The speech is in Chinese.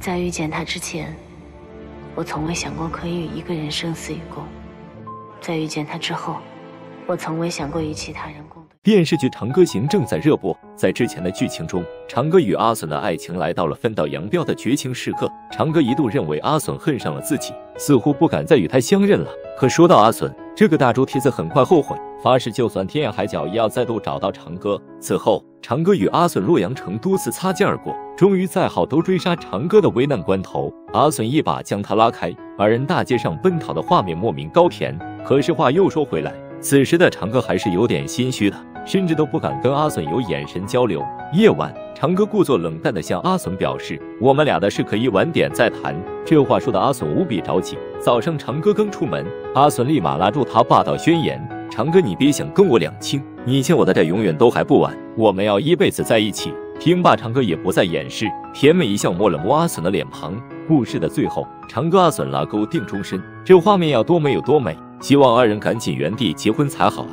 在遇见他之前，我从未想过可以与一个人生死与共；在遇见他之后，我从未想过与其他人共。电视剧《长歌行》正在热播，在之前的剧情中，长歌与阿隼的爱情来到了分道扬镳的绝情时刻。长歌一度认为阿隼恨上了自己，似乎不敢再与他相认了。可说到阿隼，这个大猪蹄子很快后悔，发誓就算天涯海角也要再度找到长歌。此后，长歌与阿隼洛阳城多次擦肩而过，终于在好多追杀长歌的危难关头，阿笋一把将他拉开，二人大街上奔逃的画面莫名高甜。可是话又说回来，此时的长歌还是有点心虚的。甚至都不敢跟阿笋有眼神交流。夜晚，长歌故作冷淡地向阿笋表示：“我们俩的事可以晚点再谈。”这话说的阿笋无比着急。早上，长歌刚出门，阿笋立马拉住他，霸道宣言：“长歌，你别想跟我两清，你欠我的债永远都还不完，我们要一辈子在一起。”听罢，长歌也不再掩饰，甜美一笑，摸了摸阿笋的脸庞。故事的最后，长歌阿笋拉钩定终身，这画面要多美有多美！希望二人赶紧原地结婚才好啊！